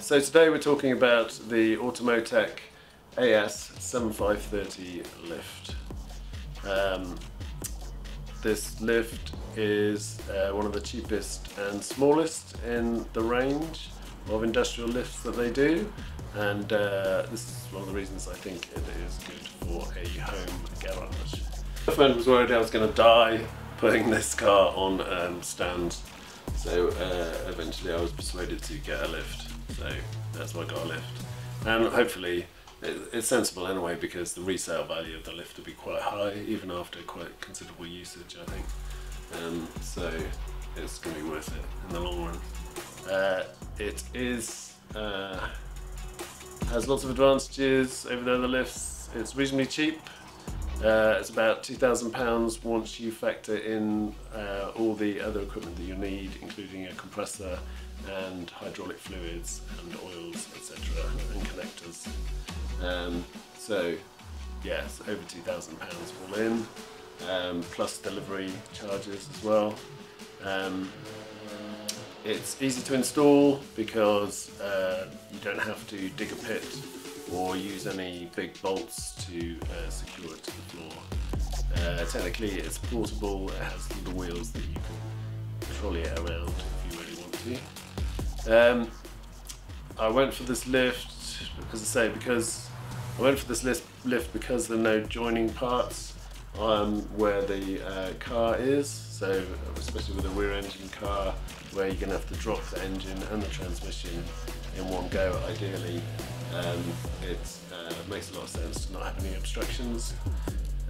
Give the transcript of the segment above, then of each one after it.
so today we're talking about the Automotech AS 7530 lift. Um, this lift is uh, one of the cheapest and smallest in the range of industrial lifts that they do and uh, this is one of the reasons I think it is good for a home garage. My friend was worried I was going to die putting this car on um, stands so uh, eventually I was persuaded to get a lift so that's why I got a lift and hopefully it's sensible anyway because the resale value of the lift will be quite high even after quite considerable usage I think um, so it's going to be worth it in the long run. Uh, it is uh, has lots of advantages over the other lifts. It's reasonably cheap. Uh, it's about £2,000 once you factor in uh, all the other equipment that you need, including a compressor and hydraulic fluids and oils, etc., and connectors. Um, so, yes, over £2,000 all in, um, plus delivery charges as well. Um, it's easy to install because uh, you don't have to dig a pit or use any big bolts to uh, secure it. Uh, technically it's portable, it has little wheels that you can trolley it around if you really want to. Um, I went for this lift, as I say, because I went for this lift, lift because there are no joining parts um, where the uh, car is, so especially with a rear engine car where you're going to have to drop the engine and the transmission in one go ideally. Um, it uh, makes a lot of sense to not have any obstructions.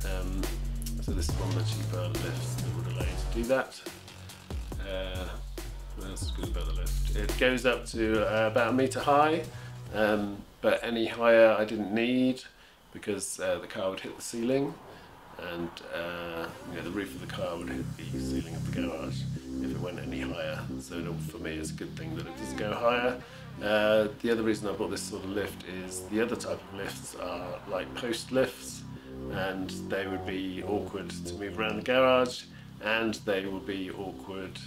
Um, this is one of the cheaper lifts that would allow you to do that. Uh, good about the lift. It goes up to uh, about a metre high, um, but any higher I didn't need because uh, the car would hit the ceiling and uh, you know, the roof of the car would hit the ceiling of the garage if it went any higher. So for me it's a good thing that it doesn't go higher. Uh, the other reason I bought this sort of lift is the other type of lifts are like post lifts and they would be awkward to move around the garage and they would be awkward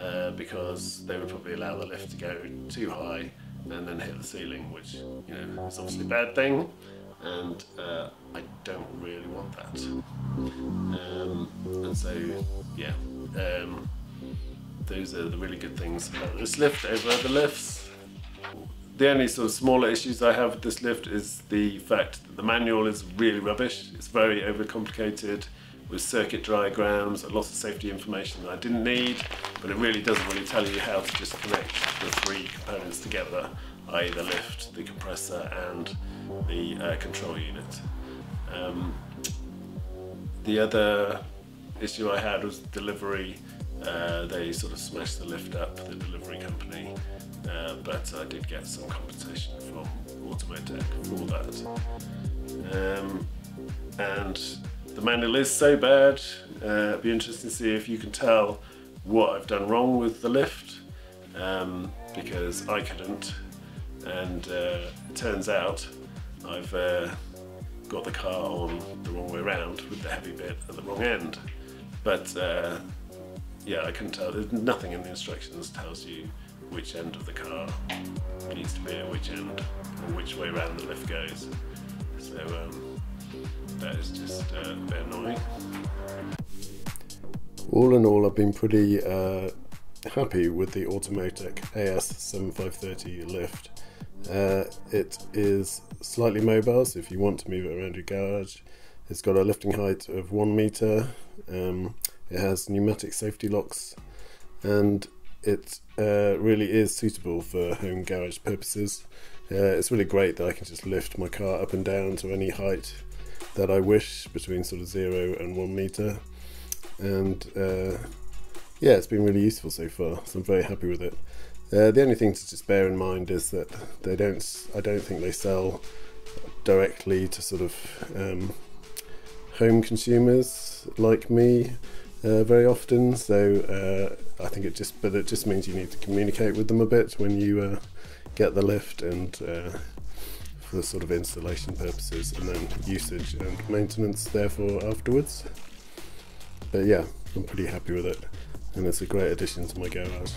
uh, because they would probably allow the lift to go too high and then hit the ceiling which you know is obviously a bad thing and uh, I don't really want that. Um, and so, yeah, um, those are the really good things about this lift over other lifts. The only sort of smaller issues I have with this lift is the fact that the manual is really rubbish. It's very overcomplicated with circuit diagrams and lots of safety information that I didn't need, but it really doesn't really tell you how to just connect the three components together, i.e. the lift, the compressor and the uh, control unit. Um, the other issue I had was delivery. Uh, they sort of smashed the lift up, the delivery company, uh, but I did get some compensation from Automotech for that. Um, and the manual is so bad, uh, it'd be interesting to see if you can tell what I've done wrong with the lift, um, because I couldn't, and uh, it turns out I've uh, got the car on the wrong way around with the heavy bit at the wrong end. But uh, yeah, I couldn't tell. There's nothing in the instructions tells you which end of the car needs to be at which end or which way around the lift goes. So um, that is just uh, a bit annoying. All in all, I've been pretty uh, happy with the Automotech AS7530 lift. Uh, it is slightly mobile, so if you want to move it around your garage, it's got a lifting height of one meter. Um, it has pneumatic safety locks, and it uh, really is suitable for home garage purposes. Uh, it's really great that I can just lift my car up and down to any height that I wish between sort of zero and one meter, and uh, yeah, it's been really useful so far. So I'm very happy with it. Uh, the only thing to just bear in mind is that they don't. I don't think they sell directly to sort of um, home consumers like me uh, very often. So uh, I think it just, but it just means you need to communicate with them a bit when you uh, get the lift and uh, for the sort of installation purposes, and then usage and maintenance therefore afterwards. But yeah, I'm pretty happy with it, and it's a great addition to my garage.